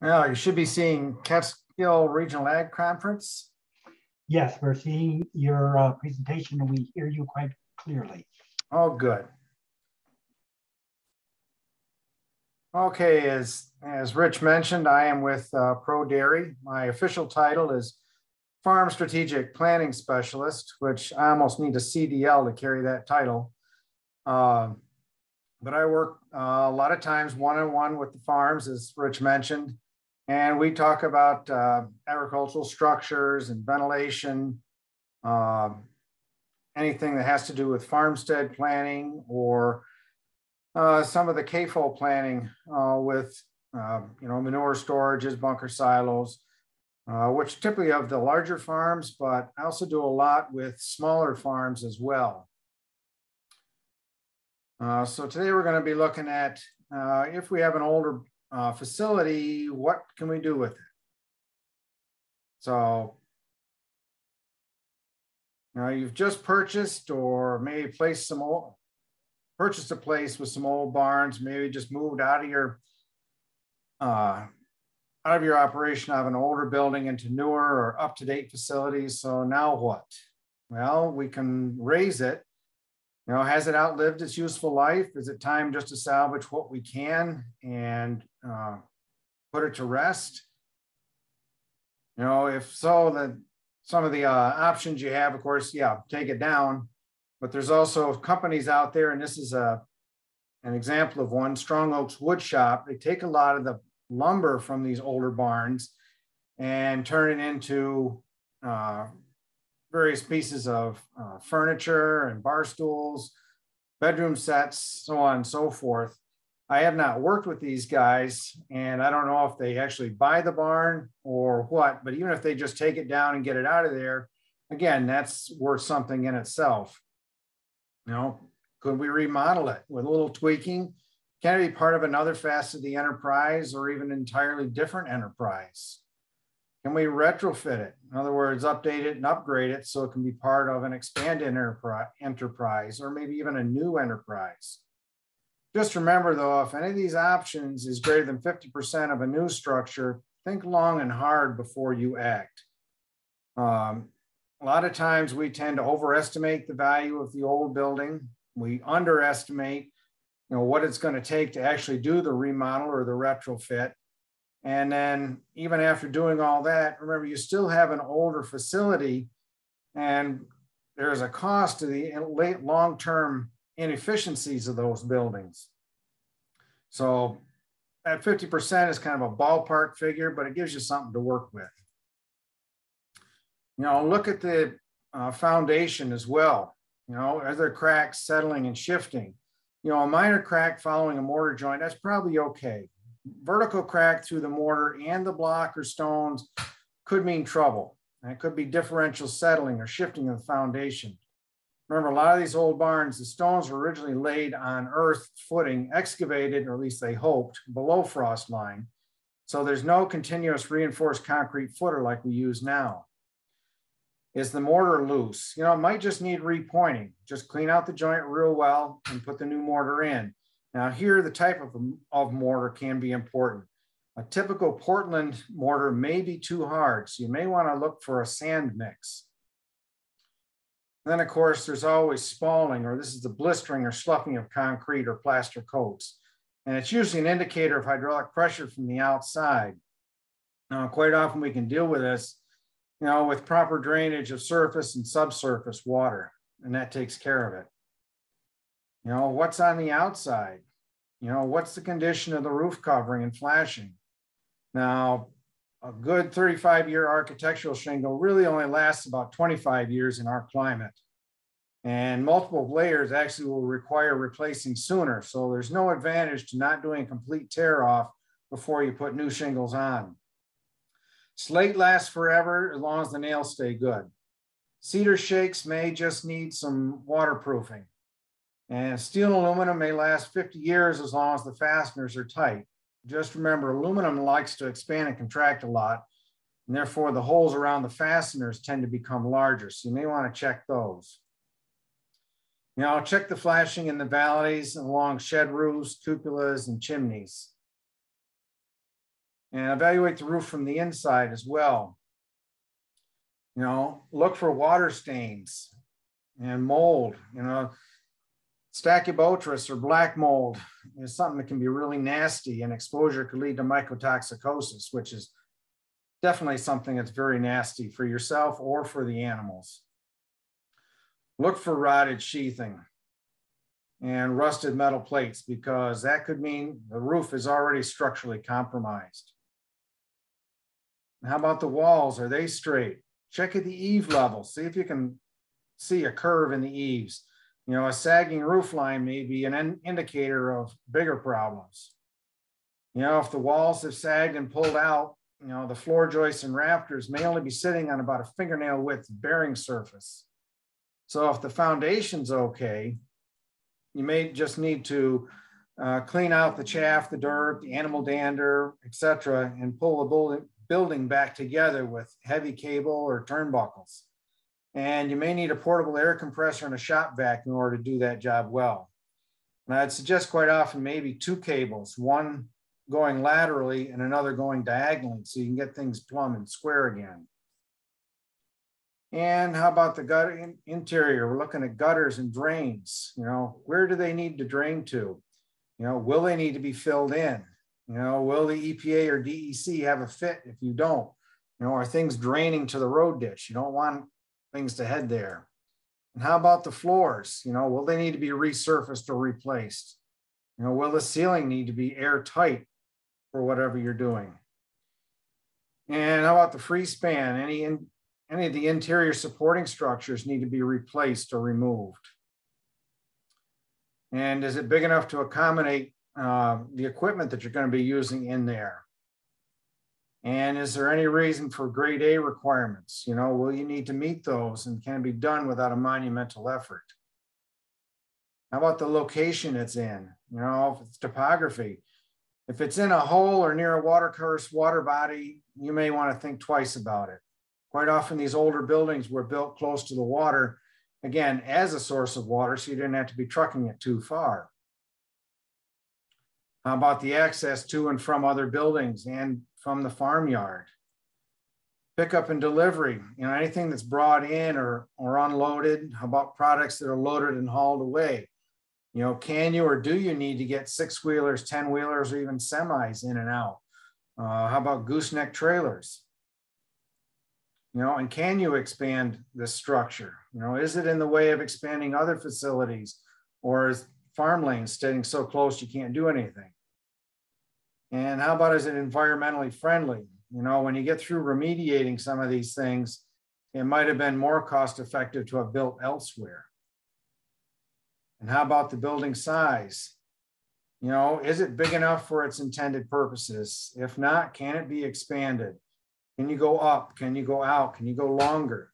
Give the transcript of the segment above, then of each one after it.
Now, you should be seeing Catskill Regional Ag Conference. Yes, we're seeing your uh, presentation and we hear you quite clearly. Oh, good. Okay, as, as Rich mentioned, I am with uh, Pro Dairy. My official title is Farm Strategic Planning Specialist, which I almost need a CDL to carry that title. Uh, but I work uh, a lot of times one-on-one -on -one with the farms, as Rich mentioned, and we talk about uh, agricultural structures and ventilation, uh, anything that has to do with farmstead planning or uh, some of the CAFO planning uh, with, um, you know, manure storages, bunker silos, uh, which typically of the larger farms, but I also do a lot with smaller farms as well. Uh, so today we're going to be looking at if we have an older uh, facility, what can we do with it? So, you know, you've just purchased or maybe placed some old, purchased a place with some old barns, maybe just moved out of your, uh, out of your operation of an older building into newer or up-to-date facilities. So now what? Well, we can raze it you know, has it outlived its useful life? Is it time just to salvage what we can and uh, put it to rest? You know, if so, then some of the uh, options you have, of course, yeah, take it down. But there's also companies out there, and this is a an example of one, Strong Oaks Wood Shop. They take a lot of the lumber from these older barns and turn it into uh, various pieces of uh, furniture and bar stools, bedroom sets, so on and so forth. I have not worked with these guys, and I don't know if they actually buy the barn or what, but even if they just take it down and get it out of there, again, that's worth something in itself. You know, could we remodel it with a little tweaking? Can it be part of another facet of the enterprise or even entirely different enterprise? Can we retrofit it? In other words, update it and upgrade it so it can be part of an expanded enterprise or maybe even a new enterprise. Just remember though, if any of these options is greater than 50% of a new structure, think long and hard before you act. Um, a lot of times we tend to overestimate the value of the old building. We underestimate you know, what it's going to take to actually do the remodel or the retrofit. And then even after doing all that, remember you still have an older facility and there's a cost to the late long-term inefficiencies of those buildings. So that 50% is kind of a ballpark figure, but it gives you something to work with. You know, look at the uh, foundation as well. You know, are there cracks settling and shifting? You know, a minor crack following a mortar joint, that's probably okay vertical crack through the mortar and the block or stones could mean trouble. And it could be differential settling or shifting of the foundation. Remember, a lot of these old barns, the stones were originally laid on earth footing, excavated, or at least they hoped, below frost line. So there's no continuous reinforced concrete footer like we use now. Is the mortar loose? You know, it might just need repointing. Just clean out the joint real well and put the new mortar in. Now here, the type of, of mortar can be important. A typical Portland mortar may be too hard, so you may want to look for a sand mix. then of course, there's always spalling, or this is the blistering or sloughing of concrete or plaster coats. And it's usually an indicator of hydraulic pressure from the outside. Now, quite often we can deal with this, you know, with proper drainage of surface and subsurface water, and that takes care of it. You know, what's on the outside? You know, what's the condition of the roof covering and flashing? Now, a good 35 year architectural shingle really only lasts about 25 years in our climate. And multiple layers actually will require replacing sooner. So there's no advantage to not doing a complete tear off before you put new shingles on. Slate lasts forever as long as the nails stay good. Cedar shakes may just need some waterproofing. And steel and aluminum may last 50 years as long as the fasteners are tight. Just remember, aluminum likes to expand and contract a lot, and therefore the holes around the fasteners tend to become larger. So you may want to check those. Now, check the flashing in the valleys along shed roofs, cupolas, and chimneys. and evaluate the roof from the inside as well. You know, look for water stains and mold. You know, Stachybotrys or black mold is something that can be really nasty and exposure could lead to mycotoxicosis, which is definitely something that's very nasty for yourself or for the animals. Look for rotted sheathing and rusted metal plates because that could mean the roof is already structurally compromised. how about the walls? Are they straight? Check at the eave level. See if you can see a curve in the eaves. You know, a sagging roof line may be an indicator of bigger problems. You know, if the walls have sagged and pulled out, you know, the floor joists and rafters may only be sitting on about a fingernail width bearing surface. So if the foundation's okay, you may just need to uh, clean out the chaff, the dirt, the animal dander, etc., and pull the building back together with heavy cable or turnbuckles. And you may need a portable air compressor and a shop vac in order to do that job well. And I'd suggest quite often maybe two cables, one going laterally and another going diagonally so you can get things plumb and square again. And how about the gutter interior? We're looking at gutters and drains. You know, where do they need to drain to? You know, will they need to be filled in? You know, will the EPA or DEC have a fit if you don't? You know, are things draining to the road ditch? You don't want things to head there. And how about the floors? You know, will they need to be resurfaced or replaced? You know, will the ceiling need to be airtight for whatever you're doing? And how about the free span? Any in, any of the interior supporting structures need to be replaced or removed. And is it big enough to accommodate uh, the equipment that you're going to be using in there? And is there any reason for grade A requirements? You know, will you need to meet those and can be done without a monumental effort? How about the location it's in? You know, if it's topography. If it's in a hole or near a water course, water body, you may want to think twice about it. Quite often, these older buildings were built close to the water, again, as a source of water, so you didn't have to be trucking it too far. How about the access to and from other buildings and from the farmyard? Pickup and delivery, you know, anything that's brought in or, or unloaded. How about products that are loaded and hauled away? You know, can you or do you need to get six wheelers, 10 wheelers, or even semis in and out? Uh, how about gooseneck trailers? you know, and can you expand this structure? You know, is it in the way of expanding other facilities or is farm lanes sitting so close you can't do anything? And how about is it environmentally friendly? You know, when you get through remediating some of these things, it might have been more cost effective to have built elsewhere. And how about the building size? You know, is it big enough for its intended purposes? If not, can it be expanded? Can you go up? Can you go out? Can you go longer?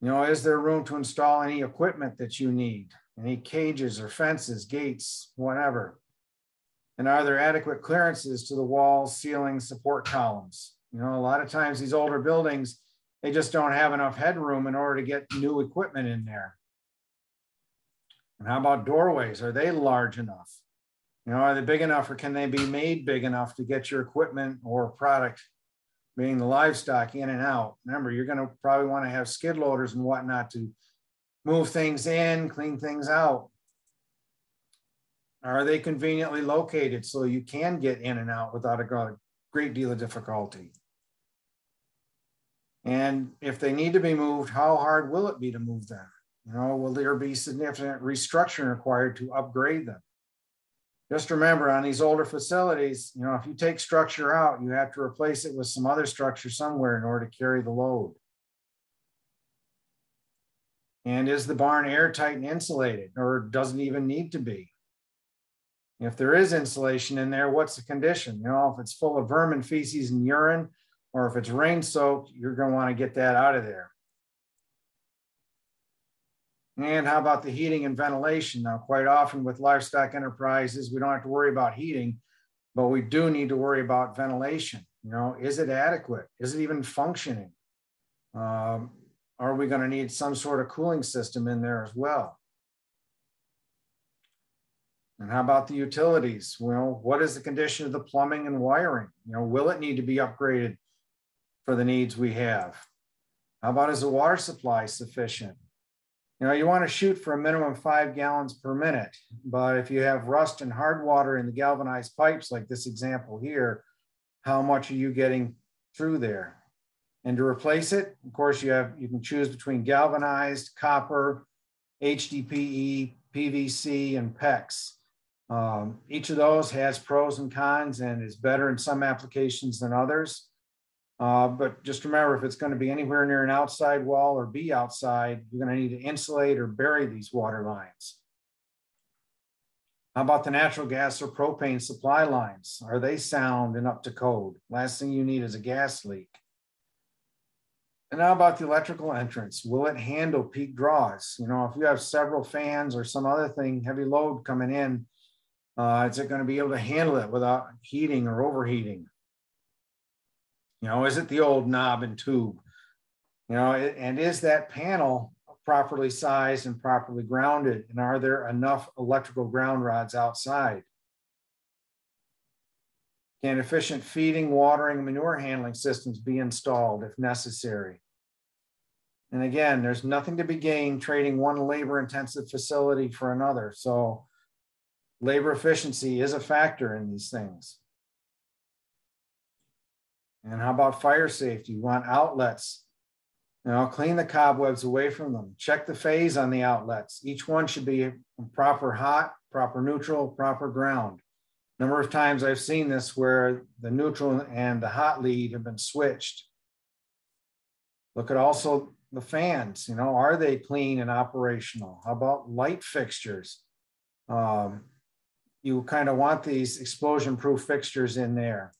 You know, is there room to install any equipment that you need? Any cages or fences, gates, whatever? And are there adequate clearances to the walls, ceilings, support columns? You know, a lot of times these older buildings, they just don't have enough headroom in order to get new equipment in there. And how about doorways? Are they large enough? You know, are they big enough or can they be made big enough to get your equipment or product, being the livestock, in and out? Remember, you're going to probably want to have skid loaders and whatnot to move things in, clean things out. Are they conveniently located so you can get in and out without a great deal of difficulty? And if they need to be moved, how hard will it be to move them? You know, will there be significant restructuring required to upgrade them? just remember on these older facilities, you know, if you take structure out, you have to replace it with some other structure somewhere in order to carry the load. And is the barn airtight and insulated or doesn't even need to be? If there is insulation in there, what's the condition? You know, if it's full of vermin, feces, and urine, or if it's rain soaked, you're going to want to get that out of there. And how about the heating and ventilation? Now, quite often with livestock enterprises, we don't have to worry about heating, but we do need to worry about ventilation. You know, is it adequate? Is it even functioning? Um, are we going to need some sort of cooling system in there as well? And how about the utilities? Well, what is the condition of the plumbing and wiring? You know, will it need to be upgraded for the needs we have? How about is the water supply sufficient? You know, you want to shoot for a minimum five gallons per minute, but if you have rust and hard water in the galvanized pipes, like this example here, how much are you getting through there? And to replace it, of course, you have you can choose between galvanized, copper, HDPE, PVC, and PEX. Um, each of those has pros and cons and is better in some applications than others. Uh, but just remember, if it's going to be anywhere near an outside wall or be outside, you're going to need to insulate or bury these water lines. How about the natural gas or propane supply lines? Are they sound and up to code? Last thing you need is a gas leak. And how about the electrical entrance? Will it handle peak draws? You know, if you have several fans or some other thing, heavy load coming in, uh, is it going to be able to handle it without heating or overheating? You know, is it the old knob and tube? You know, and is that panel properly sized and properly grounded? And are there enough electrical ground rods outside? Can efficient feeding, watering, manure handling systems be installed if necessary? And again, there's nothing to be gained trading one labor intensive facility for another. So labor efficiency is a factor in these things. And how about fire safety? You want outlets. You know, clean the cobwebs away from them. Check the phase on the outlets. Each one should be proper hot, proper neutral, proper ground. Number of times I've seen this where the neutral and the hot lead have been switched. Look at also the fans, you know, are they clean and operational? How about light fixtures? Um, you kind of want these explosion proof fixtures in there.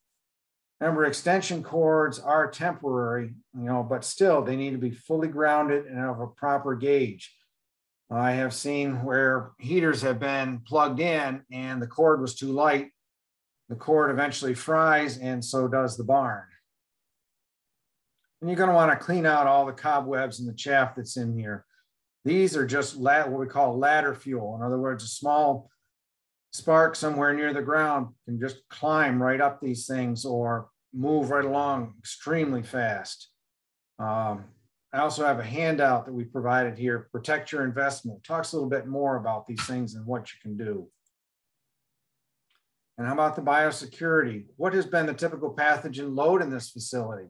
Remember, extension cords are temporary, you know, but still they need to be fully grounded and of a proper gauge. I have seen where heaters have been plugged in and the cord was too light. The cord eventually fries and so does the barn. And you're gonna wanna clean out all the cobwebs and the chaff that's in here. These are just what we call ladder fuel. In other words, a small spark somewhere near the ground can just climb right up these things or move right along extremely fast. Um, I also have a handout that we provided here, Protect Your Investment. It talks a little bit more about these things and what you can do. And how about the biosecurity? What has been the typical pathogen load in this facility?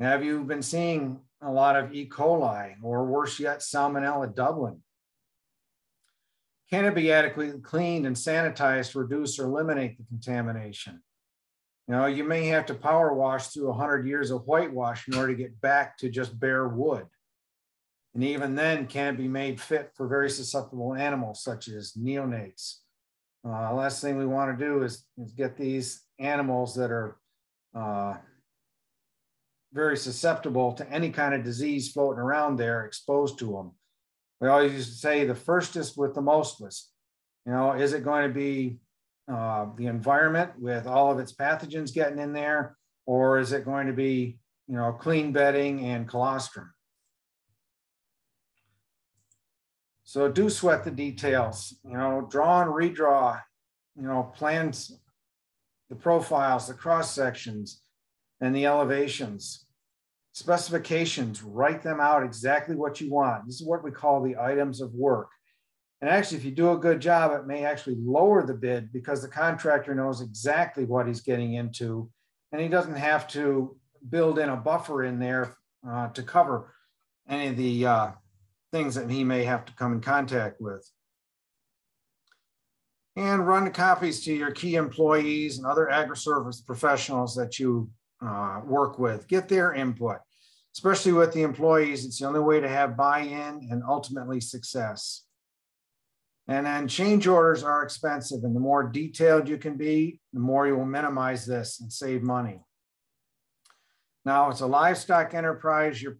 Have you been seeing a lot of E. coli or worse yet, Salmonella Dublin? Can it be adequately cleaned and sanitized to reduce or eliminate the contamination? You know, you may have to power wash through 100 years of whitewash in order to get back to just bare wood. And even then, can it be made fit for very susceptible animals such as neonates? Uh, last thing we want to do is, is get these animals that are uh, very susceptible to any kind of disease floating around there exposed to them. We always used to say the firstest with the mostless. You know, is it going to be uh, the environment with all of its pathogens getting in there, or is it going to be, you know, clean bedding and colostrum? So do sweat the details, you know, draw and redraw, you know, plans, the profiles, the cross sections, and the elevations. Specifications, write them out exactly what you want. This is what we call the items of work. And actually, if you do a good job, it may actually lower the bid because the contractor knows exactly what he's getting into. And he doesn't have to build in a buffer in there uh, to cover any of the uh, things that he may have to come in contact with. And run copies to your key employees and other agri-service professionals that you uh, work with. Get their input, especially with the employees. It's the only way to have buy-in and ultimately success. And then change orders are expensive and the more detailed you can be, the more you will minimize this and save money. Now it's a livestock enterprise you're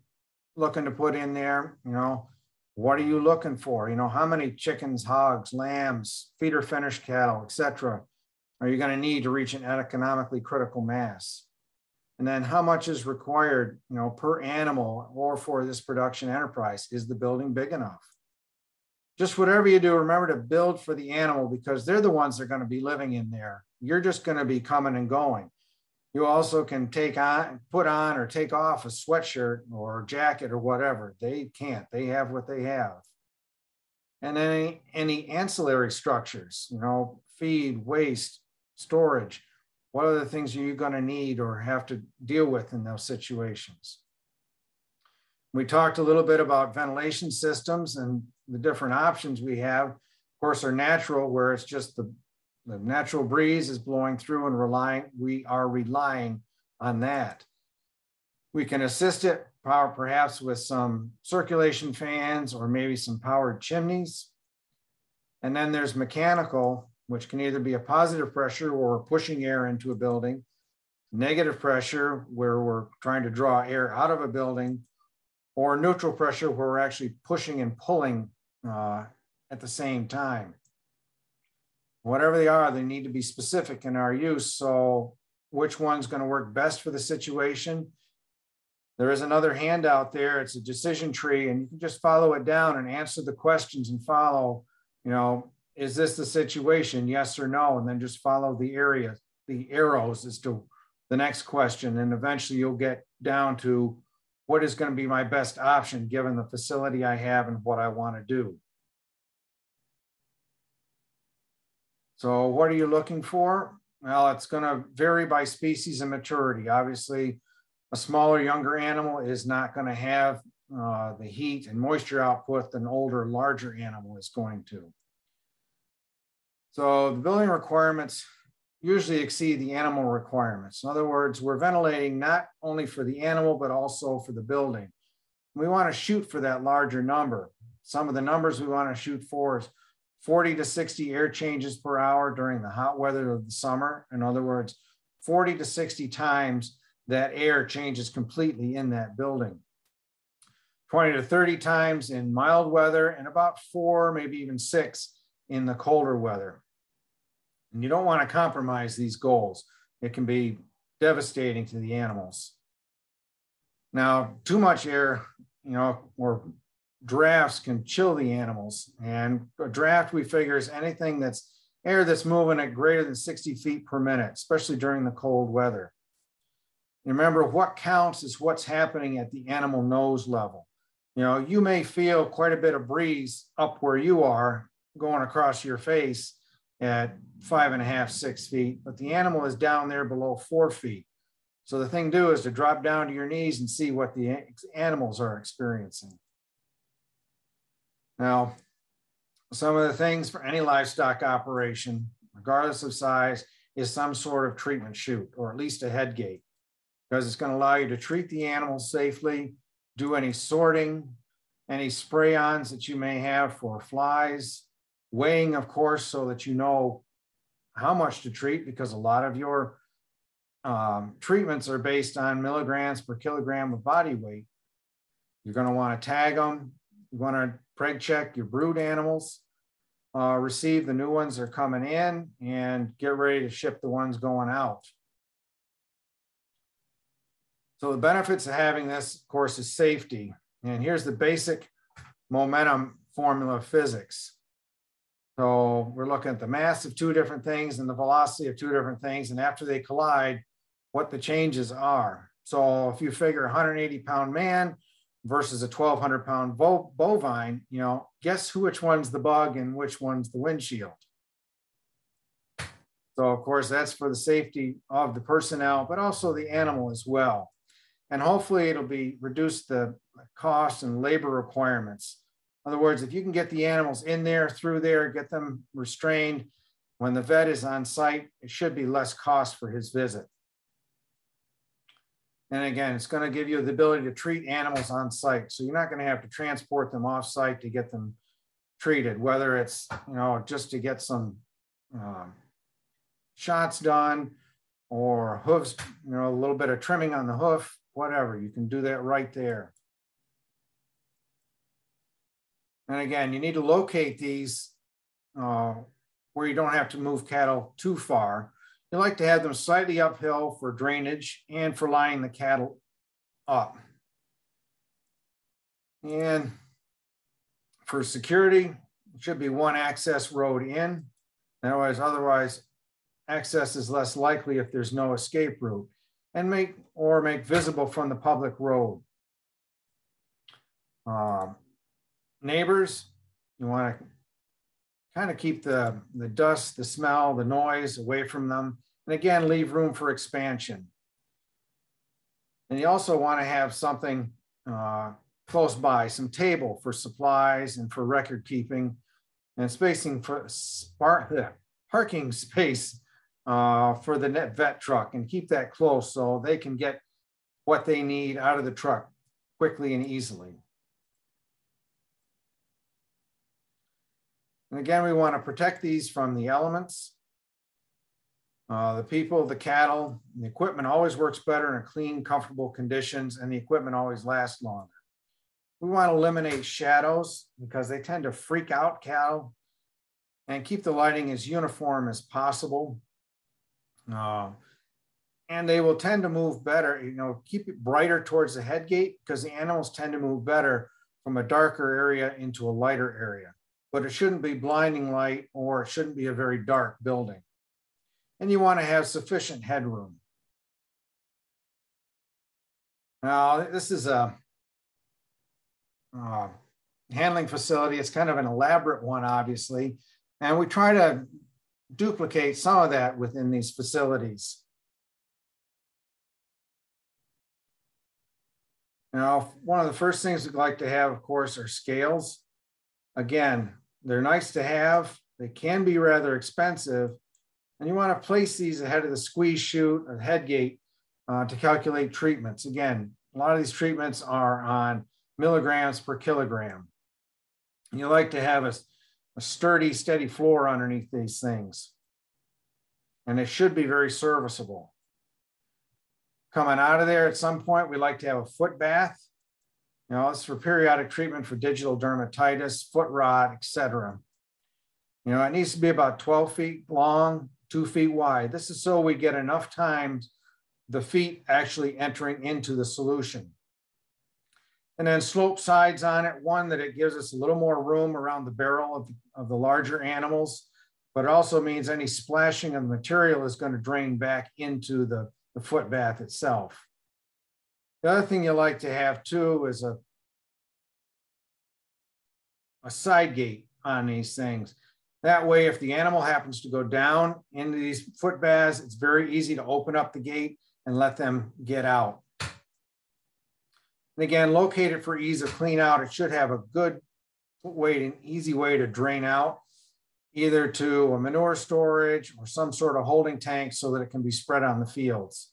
looking to put in there, you know, what are you looking for? You know, how many chickens, hogs, lambs, feeder finished cattle, etc. are you going to need to reach an economically critical mass? And then how much is required, you know, per animal or for this production enterprise? Is the building big enough? just whatever you do, remember to build for the animal because they're the ones that are going to be living in there. You're just going to be coming and going. You also can take on, put on, or take off a sweatshirt or jacket or whatever. They can't. They have what they have. And any, any ancillary structures, you know, feed, waste, storage. What are the things you're you going to need or have to deal with in those situations? We talked a little bit about ventilation systems and the different options we have. Of course, are natural, where it's just the, the natural breeze is blowing through and relying, we are relying on that. We can assist it perhaps with some circulation fans or maybe some powered chimneys. And then there's mechanical, which can either be a positive pressure we're pushing air into a building, negative pressure where we're trying to draw air out of a building, or neutral pressure where we're actually pushing and pulling uh, at the same time. Whatever they are, they need to be specific in our use. So which one's going to work best for the situation? There is another handout there. It's a decision tree, and you can just follow it down and answer the questions and follow, you know, is this the situation? Yes or no? And then just follow the area, the arrows as to the next question. And eventually you'll get down to what is going to be my best option given the facility I have and what I want to do. So what are you looking for? Well, it's going to vary by species and maturity. Obviously, a smaller, younger animal is not going to have uh, the heat and moisture output than older, larger animal is going to. So the building requirements usually exceed the animal requirements. In other words, we're ventilating not only for the animal, but also for the building. We want to shoot for that larger number. Some of the numbers we want to shoot for is 40 to 60 air changes per hour during the hot weather of the summer. In other words, 40 to 60 times that air changes completely in that building. 20 to 30 times in mild weather and about four, maybe even six in the colder weather. And you don't want to compromise these goals. It can be devastating to the animals. Now, too much air, you know, or drafts can chill the animals. And a draft, we figure, is anything that's air that's moving at greater than 60 feet per minute, especially during the cold weather. remember, what counts is what's happening at the animal nose level. You know, you may feel quite a bit of breeze up where you are going across your face, at five and a half, six feet, but the animal is down there below four feet. So the thing to do is to drop down to your knees and see what the animals are experiencing. Now, some of the things for any livestock operation, regardless of size, is some sort of treatment chute or at least a head gate because it's going to allow you to treat the animals safely, do any sorting, any spray-ons that you may have for flies, weighing, of course, so that you know how much to treat because a lot of your um, treatments are based on milligrams per kilogram of body weight. You're going to want to tag them. You want to preg check your brood animals, uh, receive the new ones that are coming in, and get ready to ship the ones going out. So the benefits of having this, of course, is safety. And here's the basic momentum formula of physics. So we're looking at the mass of two different things and the velocity of two different things. And after they collide, what the changes are. So if you figure 180 pound man versus a 1200 pound bovine, you know, guess who, which one's the bug and which one's the windshield. So of course that's for the safety of the personnel, but also the animal as well. And hopefully it'll be reduce the cost and labor requirements in other words, if you can get the animals in there, through there, get them restrained, when the vet is on site, it should be less cost for his visit. And again, it's going to give you the ability to treat animals on site. So you're not going to have to transport them off site to get them treated, whether it's, you know, just to get some um, shots done or hooves, you know, a little bit of trimming on the hoof, whatever. You can do that right there. And again, you need to locate these uh, where you don't have to move cattle too far. You like to have them slightly uphill for drainage and for lining the cattle up. And for security, it should be one access road in. Otherwise, otherwise access is less likely if there's no escape route and make or make visible from the public road. Uh, neighbors, you want to kind of keep the, the dust, the smell, the noise away from them. And again, leave room for expansion. And you also want to have something uh, close by, some table for supplies and for record keeping and spacing for spark, parking space uh, for the net vet truck and keep that close so they can get what they need out of the truck quickly and easily. And again, we want to protect these from the elements. Uh, the people, the cattle, the equipment always works better in clean, comfortable conditions, and the equipment always lasts longer. We want to eliminate shadows because they tend to freak out cattle and keep the lighting as uniform as possible. Uh, and they will tend to move better, you know, keep it brighter towards the head gate because the animals tend to move better from a darker area into a lighter area but it shouldn't be blinding light or it shouldn't be a very dark building. And you want to have sufficient headroom. Now, this is a uh, handling facility. It's kind of an elaborate one, obviously. And we try to duplicate some of that within these facilities. Now, one of the first things we'd like to have, of course, are scales. Again, they're nice to have. They can be rather expensive. And you want to place these ahead of the squeeze chute or head gate uh, to calculate treatments. Again, a lot of these treatments are on milligrams per kilogram. You like to have a, a sturdy, steady floor underneath these things. And it should be very serviceable. Coming out of there at some point, we like to have a foot bath. You know, it's for periodic treatment for digital dermatitis, foot rot, etc. You know, it needs to be about 12 feet long, two feet wide. This is so we get enough time the feet actually entering into the solution. And then slope sides on it, one that it gives us a little more room around the barrel of, of the larger animals, but it also means any splashing of material is going to drain back into the, the foot bath itself. The other thing you like to have too is a, a side gate on these things. That way, if the animal happens to go down into these foot baths, it's very easy to open up the gate and let them get out. And again, located for ease of clean out, it should have a good way, an easy way to drain out, either to a manure storage or some sort of holding tank so that it can be spread on the fields.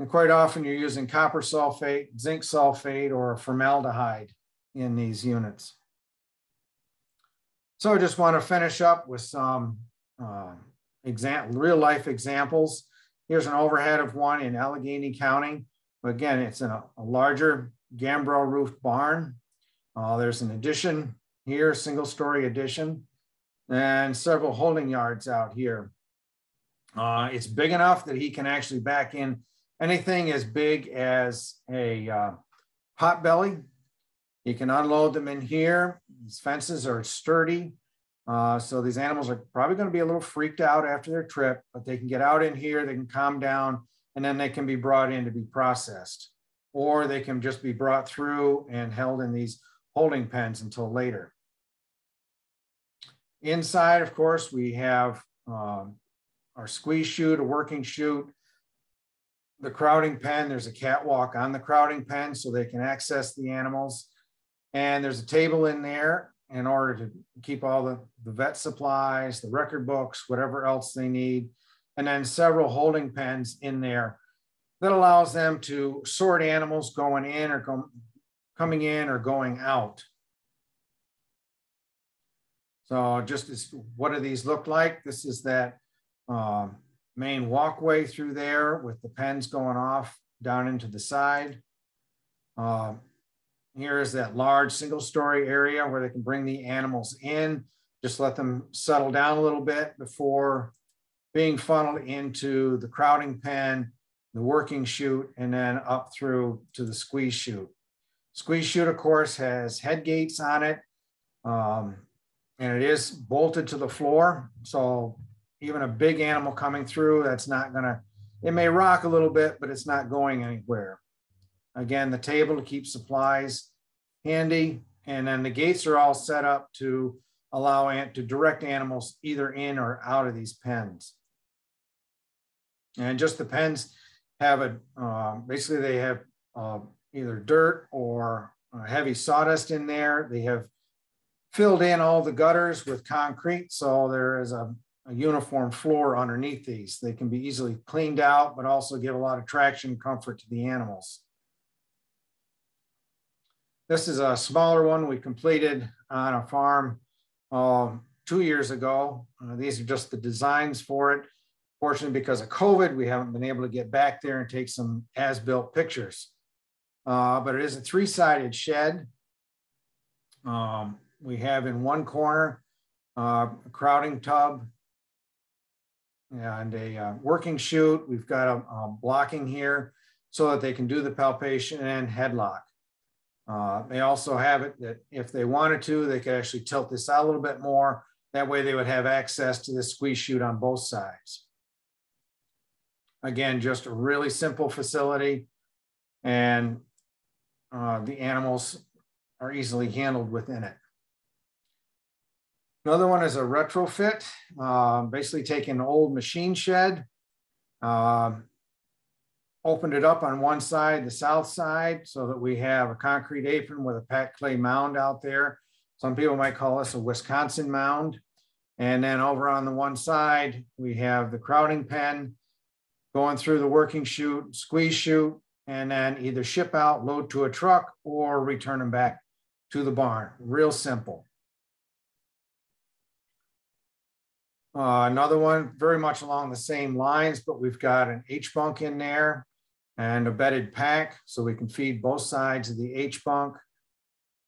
And quite often you're using copper sulfate, zinc sulfate, or formaldehyde in these units. So I just want to finish up with some uh, real life examples. Here's an overhead of one in Allegany County. Again, it's in a, a larger gambrel roofed barn. Uh, there's an addition here, single story addition, and several holding yards out here. Uh, it's big enough that he can actually back in anything as big as a uh, pot belly. You can unload them in here. These fences are sturdy. Uh, so these animals are probably going to be a little freaked out after their trip, but they can get out in here, they can calm down, and then they can be brought in to be processed. Or they can just be brought through and held in these holding pens until later. Inside, of course, we have um, our squeeze chute, a working chute, the crowding pen, there's a catwalk on the crowding pen so they can access the animals. And there's a table in there in order to keep all the, the vet supplies, the record books, whatever else they need. And then several holding pens in there that allows them to sort animals going in or com coming in or going out. So just as, what do these look like? This is that um, main walkway through there with the pens going off down into the side. Uh, here is that large single story area where they can bring the animals in, just let them settle down a little bit before being funneled into the crowding pen, the working chute, and then up through to the squeeze chute. Squeeze chute, of course, has head gates on it. Um, and it is bolted to the floor. So even a big animal coming through, that's not gonna, it may rock a little bit, but it's not going anywhere. Again, the table to keep supplies handy. And then the gates are all set up to allow ant to direct animals either in or out of these pens. And just the pens have a, uh, basically they have uh, either dirt or uh, heavy sawdust in there. They have filled in all the gutters with concrete. So there is a, a uniform floor underneath these. They can be easily cleaned out, but also give a lot of traction and comfort to the animals. This is a smaller one we completed on a farm uh, two years ago. Uh, these are just the designs for it. Fortunately, because of COVID, we haven't been able to get back there and take some as-built pictures. Uh, but it is a three-sided shed. Um, we have in one corner uh, a crowding tub and a uh, working chute. We've got a, a, blocking here so that they can do the palpation and headlock. Uh, they also have it that if they wanted to, they could actually tilt this out a little bit more. That way they would have access to the squeeze chute on both sides. Again, just a really simple facility and uh, the animals are easily handled within it. Another one is a retrofit, uh, basically taking an old machine shed, uh, opened it up on one side, the south side, so that we have a concrete apron with a packed clay mound out there. Some people might call this a Wisconsin mound. And then over on the one side, we have the crowding pen going through the working chute, squeeze chute, and then either ship out, load to a truck, or return them back to the barn. Real simple. Uh, another one very much along the same lines, but we've got an H bunk in there and a bedded pack so we can feed both sides of the H bunk.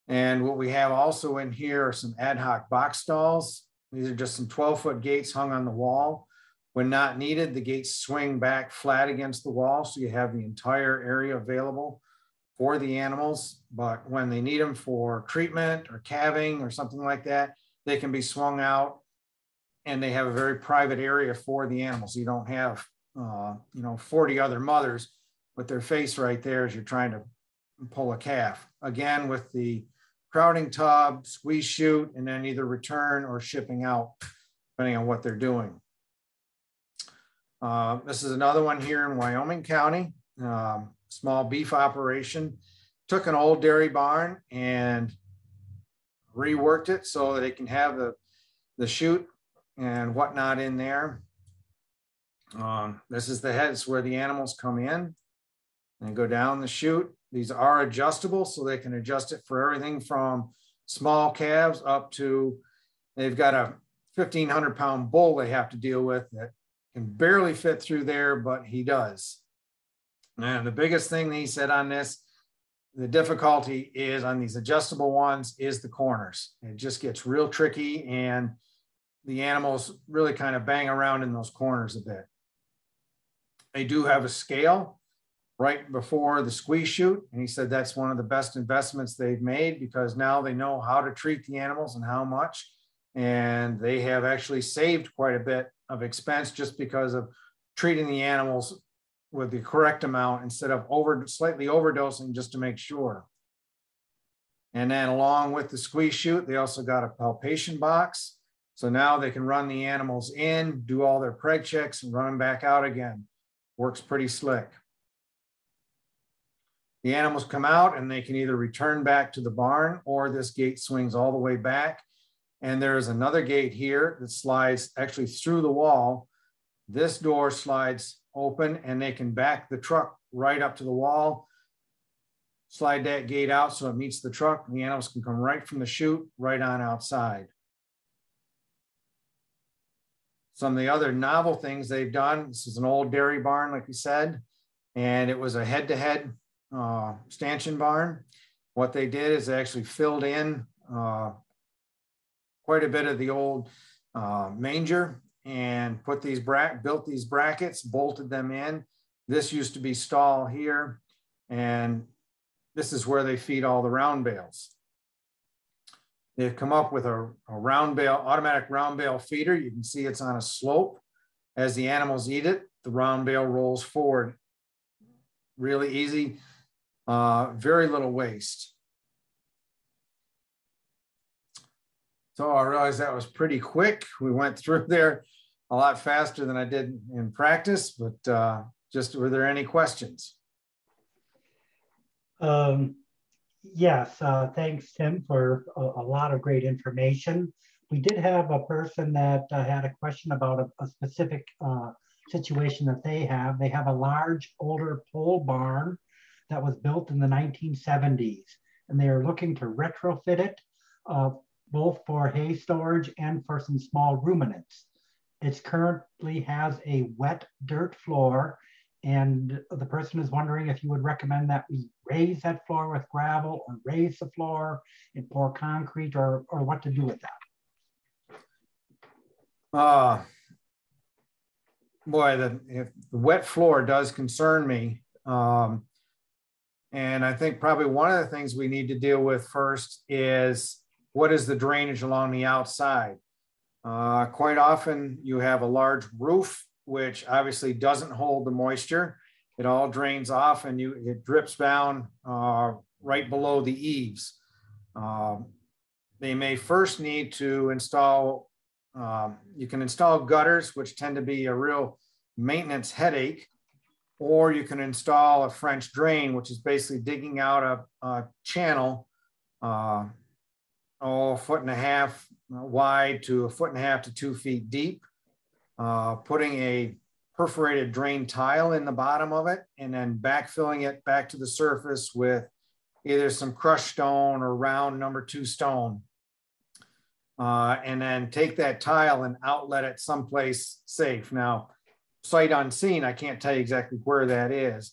And what we have also in here are some ad hoc box stalls. These are just some 12 foot gates hung on the wall. When not needed, the gates swing back flat against the wall. So you have the entire area available for the animals. But when they need them for treatment or calving or something like that, they can be swung out and they have a very private area for the animals. You don't have, uh, you know, 40 other mothers with their face right there as you're trying to pull a calf. Again, with the crowding tub, squeeze chute, and then either return or shipping out, depending on what they're doing. Uh, this is another one here in Wyoming County, um, small beef operation. Took an old dairy barn and reworked it so that it can have the, the chute and whatnot in there. Um, this is the heads where the animals come in and go down the chute. These are adjustable, so they can adjust it for everything from small calves up to they've got a 1500 pound bull they have to deal with that can barely fit through there, but he does. And the biggest thing he said on this, the difficulty is on these adjustable ones is the corners. It just gets real tricky and the animals really kind of bang around in those corners a bit. They do have a scale right before the squeeze chute. And he said that's one of the best investments they've made because now they know how to treat the animals and how much. And they have actually saved quite a bit of expense just because of treating the animals with the correct amount instead of over slightly overdosing just to make sure. And then along with the squeeze chute, they also got a palpation box so now they can run the animals in, do all their preg checks and run them back out again. Works pretty slick. The animals come out and they can either return back to the barn or this gate swings all the way back. And there's another gate here that slides actually through the wall. This door slides open and they can back the truck right up to the wall, slide that gate out so it meets the truck. And the animals can come right from the chute right on outside. Some of the other novel things they've done, this is an old dairy barn, like we said, and it was a head-to-head uh, stanchion barn. What they did is they actually filled in uh, quite a bit of the old uh, manger and put these built these brackets, bolted them in. This used to be stall here, and this is where they feed all the round bales. They've come up with a, a round bale, automatic round bale feeder. You can see it's on a slope. As the animals eat it, the round bale rolls forward. Really easy, uh, very little waste. So I realized that was pretty quick. We went through there a lot faster than I did in practice, but uh, just were there any questions? Um, yes, uh, thanks, Tim, for a, a, lot of great information. We did have a person that uh, had a question about a, a specific uh, situation that they have. They have a large older pole barn that was built in the 1970s, and they are looking to retrofit it uh, both for hay storage and for some small ruminants. It currently has a wet dirt floor and the person is wondering if you would recommend that we raise that floor with gravel or raise the floor and pour concrete or, or what to do with that. Uh, boy, the, the wet floor does concern me. Um, and I think probably one of the things we need to deal with first is what is the drainage along the outside? Uh, quite often you have a large roof which obviously doesn't hold the moisture. It all drains off and you it drips down uh, right below the eaves. Um, they may first need to install, um, you can install gutters, which tend to be a real maintenance headache, or you can install a French drain, which is basically digging out a, a channel, uh, oh, a foot and a half wide to a foot and a half to two feet deep uh, putting a perforated drain tile in the bottom of it and then backfilling it back to the surface with either some crushed stone or round number two stone. Uh, and then take that tile and outlet it someplace safe. Now, sight unseen, I can't tell you exactly where that is,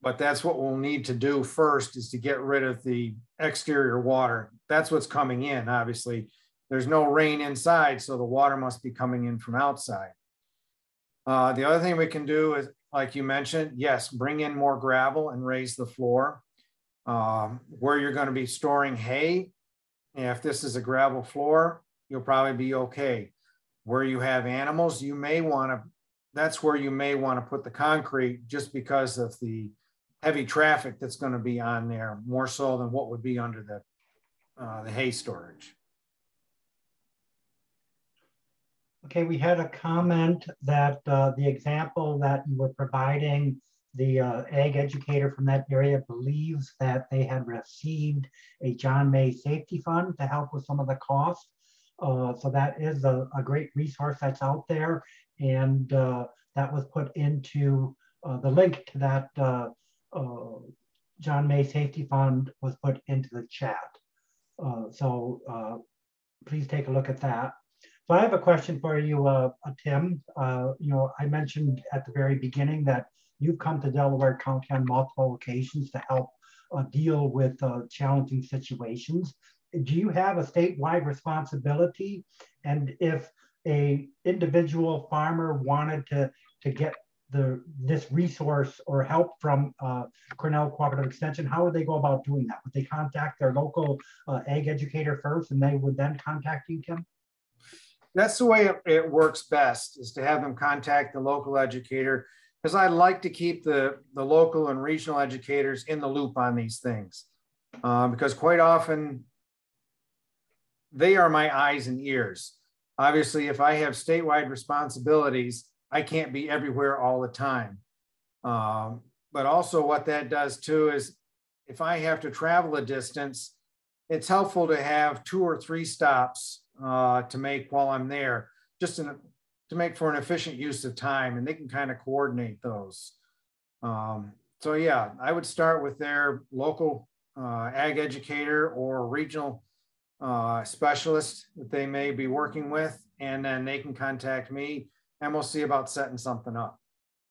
but that's what we'll need to do first is to get rid of the exterior water. That's what's coming in, obviously. There's no rain inside, so the water must be coming in from outside. Uh, the other thing we can do is, like you mentioned, yes, bring in more gravel and raise the floor. Um, where you're going to be storing hay, if this is a gravel floor, you'll probably be okay. Where you have animals, you may want to, that's where you may want to put the concrete just because of the heavy traffic that's going to be on there, more so than what would be under the, uh, the hay storage. Okay, we had a comment that uh, the example that you were providing, the uh, ag educator from that area believes that they had received a John May safety fund to help with some of the costs. Uh, so that is a, a, great resource that's out there. And uh, that was put into uh, the link to that uh, John May safety fund was put into the chat. so please take a look at that. So I have a question for you, uh, uh, Tim. Uh, you know, I mentioned at the very beginning that you've come to Delaware County on multiple occasions to help uh, deal with uh, challenging situations. Do you have a statewide responsibility? And if a individual farmer wanted to, to get the this resource or help from uh, Cornell Cooperative Extension, how would they go about doing that? Would they contact their local uh, ag educator first and they would then contact you, Tim? That's the way it, it works best is to have them contact the local educator because I like to keep the, the local and regional educators in the loop on these things uh, because quite often they are my eyes and ears. Obviously, if I have statewide responsibilities, I can't be everywhere all the time. Um, but also, what that does too is if I have to travel a distance, it's helpful to have two or three stops uh, to make while I'm there, just in, to make for an efficient use of time, and they can kind of coordinate those. Um, so yeah, I would start with their local uh, ag educator or regional uh, specialist that they may be working with, and then they can contact me, and we'll see about setting something up.